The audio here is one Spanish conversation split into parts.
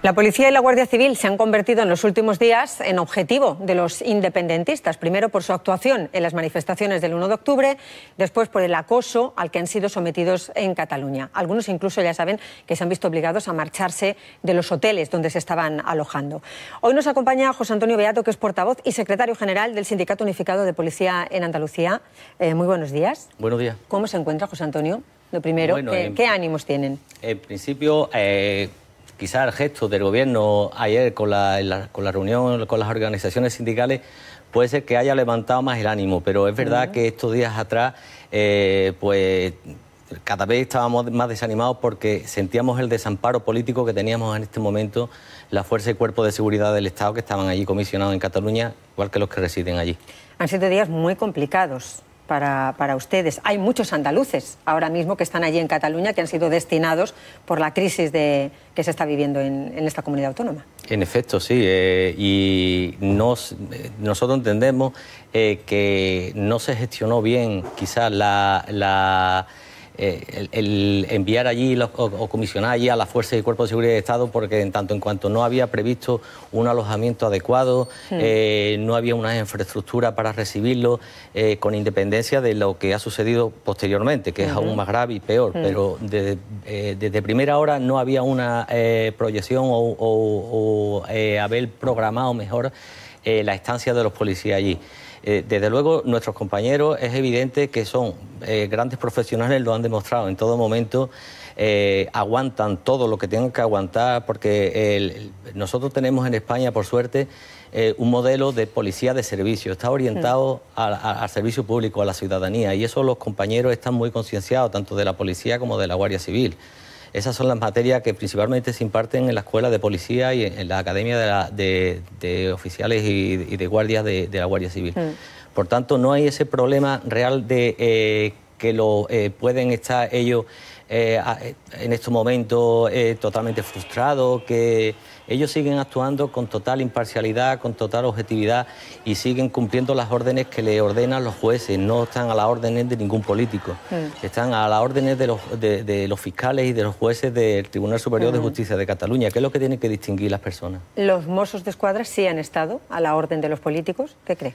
La policía y la Guardia Civil se han convertido en los últimos días en objetivo de los independentistas, primero por su actuación en las manifestaciones del 1 de octubre, después por el acoso al que han sido sometidos en Cataluña. Algunos incluso ya saben que se han visto obligados a marcharse de los hoteles donde se estaban alojando. Hoy nos acompaña José Antonio Beato, que es portavoz y secretario general del Sindicato Unificado de Policía en Andalucía. Eh, muy buenos días. Buenos días. ¿Cómo se encuentra José Antonio? Lo primero, ¿qué, ánimos tienen? En principio... Eh, quizás el gesto del gobierno ayer con la, con la reunión con las organizaciones sindicales puede ser que haya levantado más el ánimo, pero es verdad que estos días atrás, eh, pues cada vez estábamos más desanimados porque sentíamos el desamparo político que teníamos en este momento la Fuerza y Cuerpo de Seguridad del Estado que estaban allí comisionados en Cataluña, igual que los que residen allí. Han sido días muy complicados para, ustedes. Hay muchos andaluces ahora mismo que están allí en Cataluña que han sido destinados por la crisis de, que se está viviendo en, esta comunidad autónoma. En efecto, sí. Eh, y nos, nosotros entendemos eh, que no se gestionó bien quizás la eh, el, enviar allí o, comisionar allí a las fuerzas y cuerpos de seguridad de Estado porque en tanto en cuanto no había previsto un alojamiento adecuado, eh, no había una infraestructura para recibirlo, eh, con independencia de lo que ha sucedido posteriormente, que es aún más grave y peor. Pero desde, primera hora no había una proyección o, o haber programado mejor la estancia de los policías allí. Eh, desde luego, nuestros compañeros es evidente que son eh, grandes profesionales, lo han demostrado en todo momento. Eh, aguantan todo lo que tengan que aguantar, porque nosotros tenemos en España, por suerte, un modelo de policía de servicio. Está orientado al servicio público, a la ciudadanía, y eso los compañeros están muy concienciados, tanto de la policía como de la Guardia Civil. Esas son las materias que principalmente se imparten en la escuela de policía y en la academia de, oficiales y, de guardias de, la Guardia Civil. Mm. Por tanto, no hay ese problema real de eh, que lo eh, pueden estar ellos eh, en estos momentos totalmente frustrados, que ellos siguen actuando con total imparcialidad, con total objetividad y siguen cumpliendo las órdenes que le ordenan los jueces, no están a las órdenes de ningún político, mm. están a las órdenes de los, de, los, fiscales y de los jueces del Tribunal Superior de mm. Justicia de Cataluña, que es lo que tiene que distinguir las personas. ¿Los Mossos de Escuadra sí han estado a la orden de los políticos? ¿Qué cree?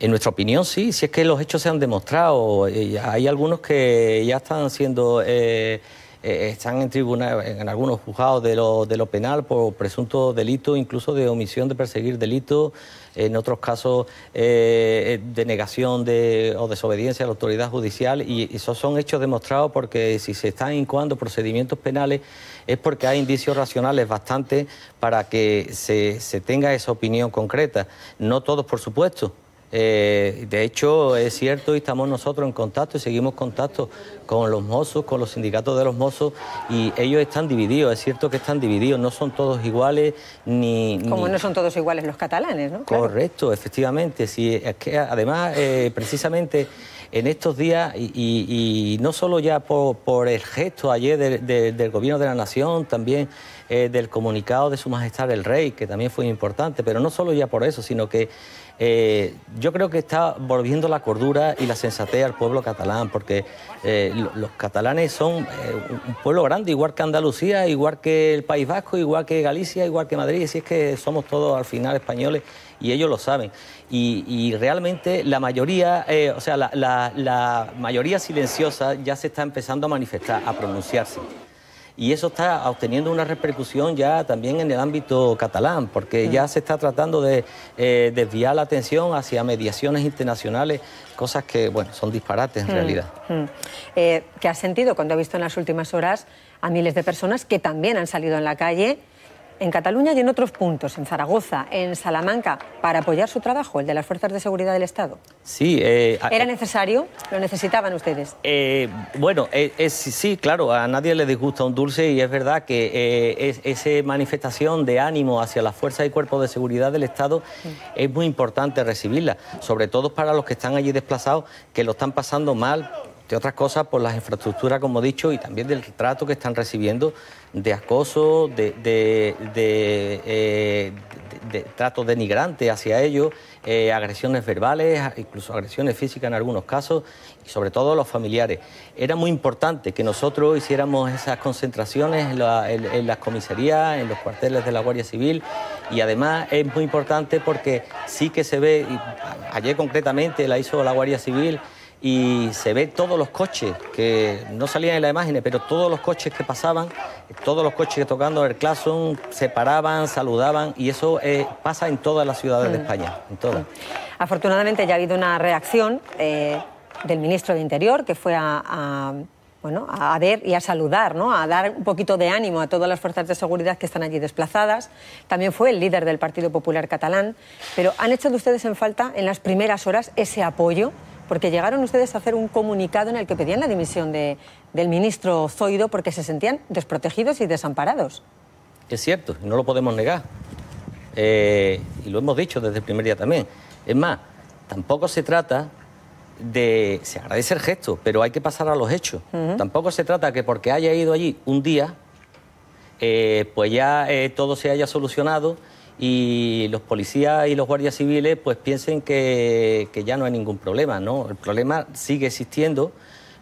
En nuestra opinión, sí, si es que los hechos se han demostrado. Eh, hay algunos que ya están siendo... Eh, eh, están en tribunal, en algunos juzgados de lo, de lo penal por presunto delito, incluso de omisión de perseguir delito, en otros casos eh, de negación de, o desobediencia a la autoridad judicial y esos son hechos demostrados porque si se están incoando procedimientos penales es porque hay indicios racionales bastante para que se, se tenga esa opinión concreta. No todos, por supuesto, eh, de hecho, es cierto y estamos nosotros en contacto y seguimos contacto con los mozos, con los sindicatos de los mozos y ellos están divididos, es cierto que están divididos, no son todos iguales ni... Como no son todos iguales los catalanes, ¿no? Correcto, efectivamente, sí, es que además eh, precisamente en estos días y, no solo ya por, el gesto ayer del Gobierno de la Nación, también eh, del comunicado de Su Majestad el Rey, que también fue importante, pero no solo ya por eso, sino que eh, yo creo que está volviendo la cordura y la sensatez al pueblo catalán, porque eh, los catalanes son eh, un pueblo grande, igual que Andalucía, igual que el País Vasco, igual que Galicia, igual que Madrid, si es que somos todos al final españoles y ellos lo saben. Y, realmente la mayoría, o sea, la mayoría silenciosa ya se está empezando a manifestar, a pronunciarse y eso está obteniendo una repercusión ya también en el ámbito catalán, porque ya se está tratando de eh, desviar la atención hacia mediaciones internacionales, cosas que, bueno, son disparates en mm, realidad. Mm. Eh, ¿Qué has sentido cuando ha visto en las últimas horas a miles de personas que también han salido en la calle? En Cataluña y en otros puntos, en Zaragoza, en Salamanca, para apoyar su trabajo, el de las fuerzas de seguridad del Estado? Sí. Eh, ¿Era necesario? ¿Lo necesitaban ustedes? Eh, bueno, eh, sí, claro, a nadie le disgusta un dulce y es verdad que es, esa manifestación de ánimo hacia las fuerzas y cuerpos de seguridad del Estado es muy importante recibirla, sobre todo para los que están allí desplazados, que lo están pasando mal de otras cosas por las infraestructuras, como he dicho, y también del trato que están recibiendo de acoso, de, de, eh, trato denigrante hacia ellos, eh, agresiones verbales, incluso agresiones físicas en algunos casos, y sobre todo los familiares. Era muy importante que nosotros hiciéramos esas concentraciones en, las comisarías, en los cuarteles de la Guardia Civil, y además es muy importante porque sí que se ve, ayer concretamente la hizo la Guardia Civil, y se ve todos los coches que no salían en la imagen, pero todos los coches que pasaban, todos los coches que tocando el Classroom se paraban, saludaban y eso eh, pasa en todas las ciudades de mm. España, en todas. Afortunadamente ya ha habido una reacción eh, del ministro de Interior que fue a, bueno, a ver y a saludar, ¿no? a dar un poquito de ánimo a todas las fuerzas de seguridad que están allí desplazadas. También fue el líder del Partido Popular catalán. Pero ¿han echado ustedes en falta en las primeras horas ese apoyo? Porque llegaron ustedes a hacer un comunicado en el que pedían la dimisión de, del ministro Zoido porque se sentían desprotegidos y desamparados. Es cierto, no lo podemos negar. Eh, y lo hemos dicho desde el primer día también. Es más, tampoco se trata de... Se agradece el gesto, pero hay que pasar a los hechos. Tampoco se trata que porque haya ido allí un día, eh, pues ya eh, todo se haya solucionado y los policías y los guardias civiles pues piensen que, ya no hay ningún problema, ¿no? El problema sigue existiendo.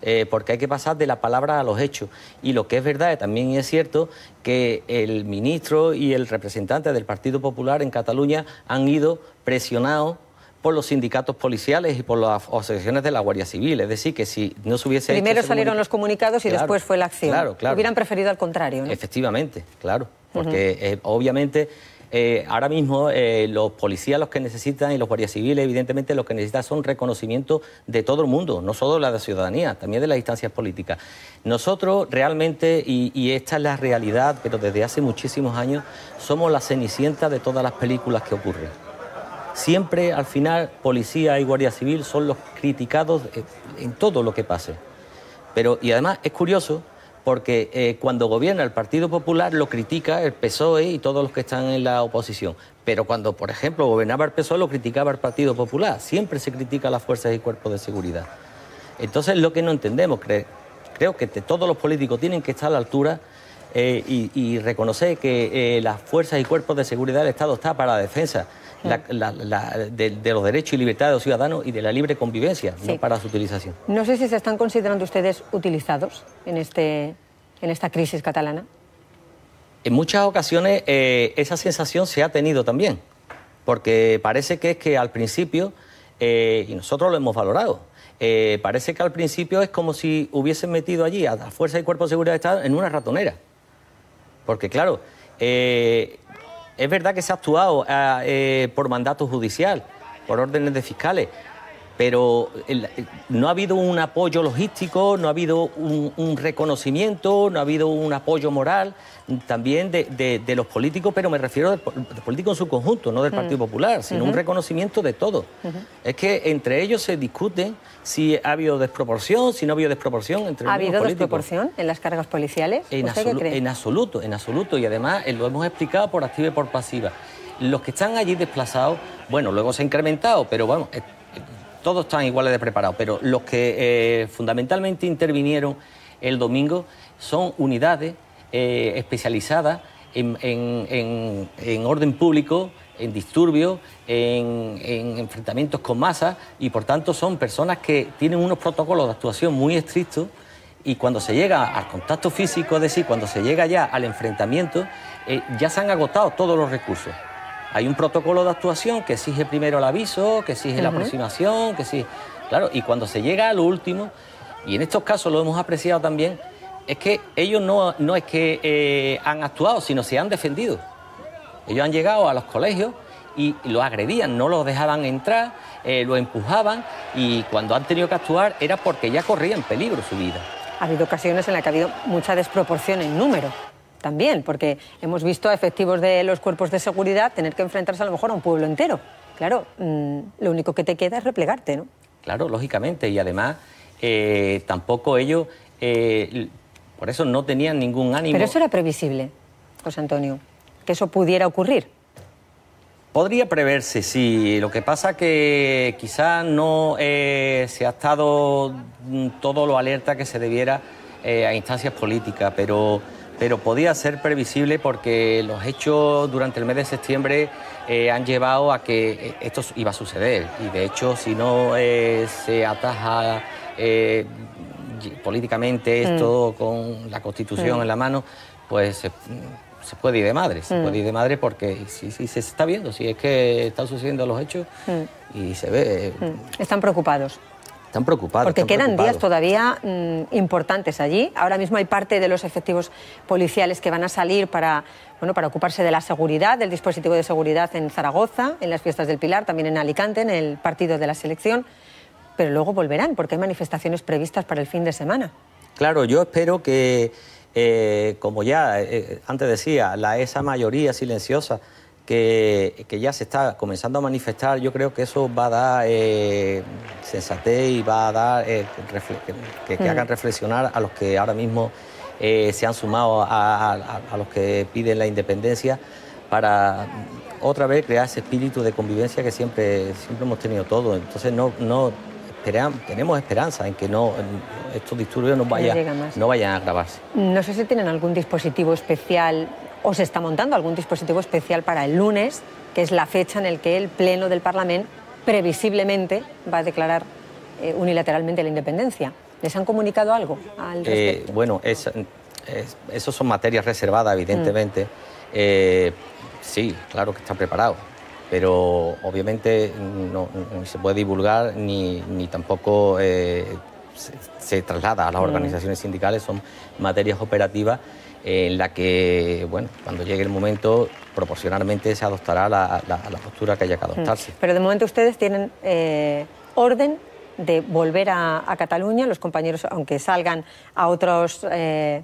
Eh, porque hay que pasar de la palabra a los hechos. Y lo que es verdad, también es cierto, que el ministro y el representante del Partido Popular en Cataluña han ido presionados por los sindicatos policiales y por las asociaciones de la Guardia Civil. Es decir, que si no se hubiese Primero salieron los comunicados y después fue la acción. Claro, claro. Hubieran preferido al contrario, ¿no? Efectivamente, claro. Porque eh, obviamente eh, ahora mismo eh, los policías los que necesitan y los guardias civiles, evidentemente, lo que necesitan son reconocimiento de todo el mundo, no solo de la ciudadanía, también de las instancias políticas. Nosotros realmente, y, esta es la realidad, pero desde hace muchísimos años, somos la cenicienta de todas las películas que ocurren. Siempre, al final, policía y guardia civil son los criticados en todo lo que pase. Pero, y además es curioso porque eh, cuando gobierna el Partido Popular lo critica el PSOE y todos los que están en la oposición. Pero cuando, por ejemplo, gobernaba el PSOE lo criticaba el Partido Popular. Siempre se critica a las fuerzas y cuerpos de seguridad. Entonces, lo que no entendemos, creo que todos los políticos tienen que estar a la altura eh, y, reconocer que eh, las fuerzas y cuerpos de seguridad del Estado están para la defensa de, los derechos y libertades de los ciudadanos y de la libre convivencia, no para su utilización. No sé si se están considerando ustedes utilizados en, este, en esta crisis catalana. En muchas ocasiones eh, esa sensación se ha tenido también, porque parece que es que al principio, eh, y nosotros lo hemos valorado, eh, parece que al principio es como si hubiesen metido allí a la Fuerza y Cuerpo de Seguridad de Estado en una ratonera. Porque claro, es verdad que se ha actuado ah, eh, por mandato judicial, por órdenes de fiscales, pero no ha habido un apoyo logístico, no ha habido un, reconocimiento, no ha habido un apoyo moral también de, los políticos, pero me refiero del, político en su conjunto, no del Partido mm. Popular, sino un reconocimiento de todo. Es que entre ellos se discute si ha habido desproporción, si no ha habido desproporción entre ¿Ha habido desproporción en las cargas policiales? En, en absoluto, en absoluto, y además eh, lo hemos explicado por activa y por pasiva. Los que están allí desplazados, bueno, luego se ha incrementado, pero bueno, todos están iguales de preparados, pero los que eh, fundamentalmente intervinieron el domingo son unidades eh, especializadas en, orden público, en disturbios, en, enfrentamientos con masas y por tanto son personas que tienen unos protocolos de actuación muy estrictos y cuando se llega al contacto físico, es decir, cuando se llega ya al enfrentamiento, eh, ya se han agotado todos los recursos. Hay un protocolo de actuación que exige primero el aviso, que exige la aproximación, que sí. Claro, y cuando se llega a lo último, y en estos casos lo hemos apreciado también, es que ellos no, no es que eh, han actuado, sino se han defendido. Ellos han llegado a los colegios y lo agredían, no los dejaban entrar, eh, lo empujaban y cuando han tenido que actuar era porque ya corría en peligro su vida. Ha habido ocasiones en las que ha habido mucha desproporción en número también, porque hemos visto a efectivos de los cuerpos de seguridad tener que enfrentarse a lo mejor a un pueblo entero. Claro, mm, lo único que te queda es replegarte, ¿no? Claro, lógicamente, y además eh, tampoco ellos, eh, por eso no tenían ningún ánimo. Pero eso era previsible, José Antonio, que eso pudiera ocurrir. Podría preverse, sí. Lo que pasa que quizás no eh, se ha estado mm, todo lo alerta que se debiera a instancias políticas, pero pero podía ser previsible porque los hechos durante el mes de septiembre eh, han llevado a que eh, esto iba a suceder. Y de hecho, si no eh, se ataja políticamente esto mm. con la Constitución mm. en la mano, pues se, puede ir de madre. Se puede mm. ir de madre porque si, se está viendo, si es que están sucediendo los hechos y se ve. Están preocupados. Están preocupados. Porque quedan días todavía mm, importantes allí. Ahora mismo hay parte de los efectivos policiales que van a salir para, bueno, para ocuparse de la seguridad, del dispositivo de seguridad en Zaragoza, en las fiestas del Pilar, también en Alicante, en el partido de la selección. Pero luego volverán porque hay manifestaciones previstas para el fin de semana. Claro, yo espero que, eh, como ya eh, antes decía, la esa mayoría silenciosa que, ya se está comenzando a manifestar, yo creo que eso va a dar eh, sensatez y va a dar eh, que, mm. hagan reflexionar a los que ahora mismo eh, se han sumado a, los que piden la independencia para otra vez crear ese espíritu de convivencia que siempre, siempre hemos tenido todos. Entonces no, no tenemos esperanza en que no estos disturbios no, no vayan a agravarse. No sé si tienen algún dispositivo especial o se está montando algún dispositivo especial para el lunes, que es la fecha en la que el Pleno del Parlamento previsiblemente va a declarar eh, unilateralmente la independencia. ¿Les han comunicado algo al eh, respecto? bueno, es, eso son materias reservadas, evidentemente. Mm. Eh, sí, claro que está preparado, pero obviamente no, se puede divulgar ni, ni tampoco se, traslada a las mm. organizaciones sindicales, son materias operativas en la que, bueno, cuando llegue el momento, proporcionalmente se adoptará la, postura que haya que adoptarse. Mm. Pero de momento ustedes tienen eh, orden de volver a, Cataluña, los compañeros, aunque salgan a otros, eh,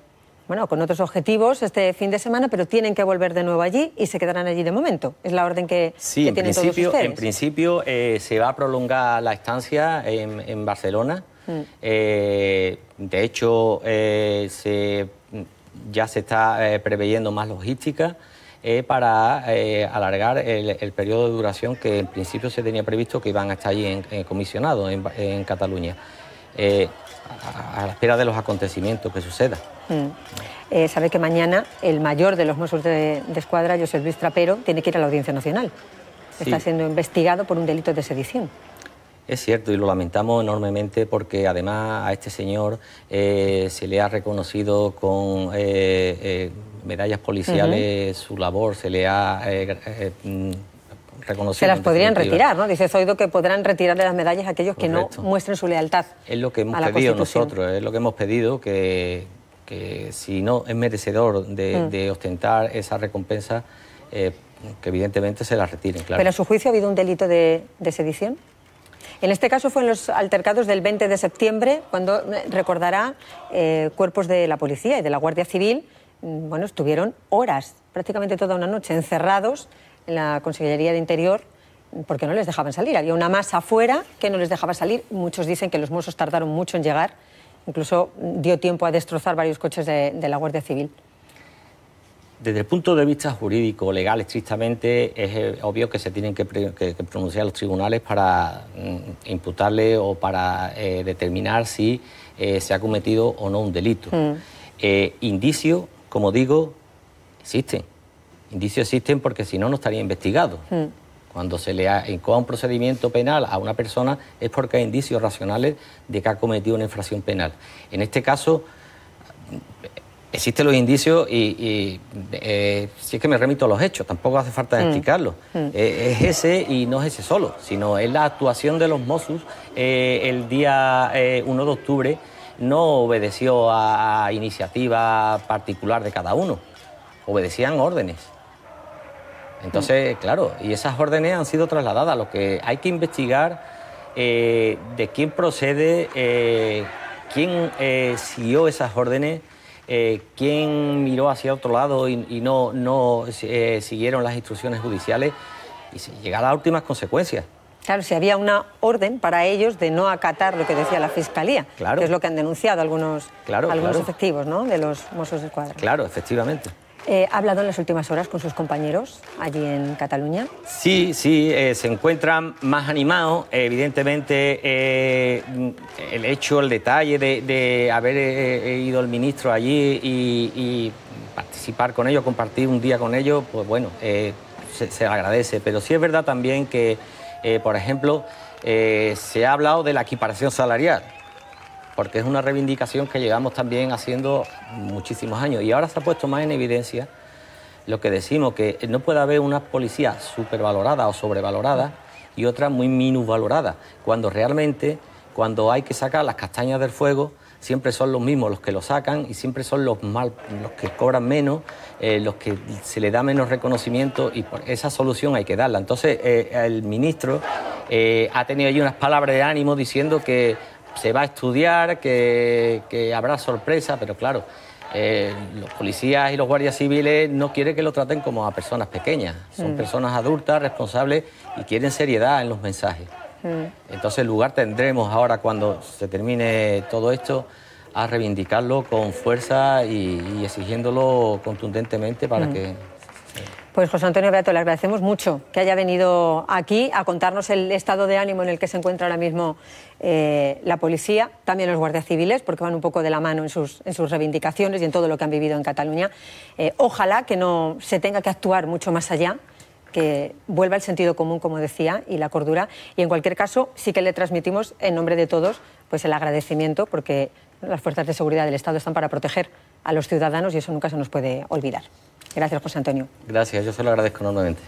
bueno, con otros objetivos este fin de semana, pero tienen que volver de nuevo allí y se quedarán allí de momento. Es la orden que, sí, en principio, todos ustedes. En principio eh, se va a prolongar la estancia en, Barcelona. Mm. de hecho, se ya se está eh, preveyendo más logística eh, para eh, alargar el, periodo de duración que en principio se tenía previsto que iban a estar allí en, comisionados en, Cataluña, a, la espera de los acontecimientos que sucedan. Mm. sabe que mañana el mayor de los Mossos de, Escuadra, José Luis Trapero, tiene que ir a la Audiencia Nacional. Está siendo investigado por un delito de sedición. Es cierto y lo lamentamos enormemente porque además a este señor eh, se le ha reconocido con eh, eh, medallas policiales su labor, se le ha mm, reconocido. Se las podrían retirar, ¿no? Dice Zoido que podrán retirarle las medallas a aquellos que no muestren su lealtad. Es lo que hemos pedido nosotros, es lo que hemos pedido que, si no es merecedor de, mm. ostentar esa recompensa, que evidentemente se la retiren, claro. ¿Pero a su juicio ha habido un delito de sedición? En este caso fue en los altercados del 20 de septiembre, cuando eh, recordará eh, cuerpos de la policía y de la Guardia Civil, mm, bueno, estuvieron horas, prácticamente toda una noche, encerrados en la Consellería de Interior porque no les dejaban salir. Había una masa afuera que no les dejaba salir. Muchos dicen que los mozos tardaron mucho en llegar. Incluso dio tiempo a destrozar varios coches de la Guardia Civil. Desde el punto de vista jurídico, legal, estrictamente, es eh, obvio que se tienen que, pronunciar los tribunales para mm, imputarle o para eh, determinar si eh, se ha cometido o no un delito. Mm. indicios, como digo, existen. Indicios existen porque si no, no estaría investigado. Mm. Cuando se le incoa un procedimiento penal a una persona es porque hay indicios racionales de que ha cometido una infracción penal. En este caso, existen los indicios y, eh, si es que me remito a los hechos, tampoco hace falta mm. explicarlo. Mm. Eh, es ese y no es ese solo, sino es la actuación de los Mossos eh, el día 1 de octubre no obedeció a iniciativa particular de cada uno, obedecían órdenes. Entonces, mm. claro, y esas órdenes han sido trasladadas. Lo que hay que investigar de quién procede, quién siguió esas órdenes eh, quién miró hacia otro lado y, no, no eh, siguieron las instrucciones judiciales y se llega a las últimas consecuencias. Claro, si había una orden para ellos de no acatar lo que decía la Fiscalía, que es lo que han denunciado algunos, algunos efectivos ¿no? de los Mossos de Escuadra. Claro, efectivamente. Eh, ¿Ha hablado en las últimas horas con sus compañeros allí en Cataluña? Sí, sí, eh, se encuentran más animados. evidentemente, eh, el hecho, el detalle de, haber ido el ministro allí y, participar con ellos, compartir un día con ellos, pues bueno, se, agradece. Pero sí es verdad también que, por ejemplo, se ha hablado de la equiparación salarial, porque es una reivindicación que llegamos también haciendo muchísimos años y ahora se ha puesto más en evidencia lo que decimos, que no puede haber una policía supervalorada o sobrevalorada y otra muy minusvalorada, cuando realmente, cuando hay que sacar las castañas del fuego, siempre son los mismos los que lo sacan y siempre son los mal, los que cobran menos, eh, los que se le da menos reconocimiento y por esa solución hay que darla. Entonces eh, el ministro eh, ha tenido allí unas palabras de ánimo diciendo que se va a estudiar, que, que habrá sorpresa, pero claro, los policías y los guardias civiles no quieren que lo traten como a personas pequeñas, son mm. personas adultas, responsables y quieren seriedad en los mensajes. Mm. Entonces, lugar tendremos ahora, cuando se termine todo esto, a reivindicarlo con fuerza y, exigiéndolo contundentemente para mm. que pues José Antonio Beato, le agradecemos mucho que haya venido aquí a contarnos el estado de ánimo en el que se encuentra ahora mismo eh, la policía, también los guardias civiles, porque van un poco de la mano en sus, en sus reivindicaciones y en todo lo que han vivido en Cataluña. Eh, ojalá que no se tenga que actuar mucho más allá que vuelva el sentido común, como decía, y la cordura. Y en cualquier caso, sí que le transmitimos, en nombre de todos, pues el agradecimiento, porque las fuerzas de seguridad del Estado están para proteger a los ciudadanos y eso nunca se nos puede olvidar. Gracias, José Antonio. Gracias, yo se lo agradezco enormemente.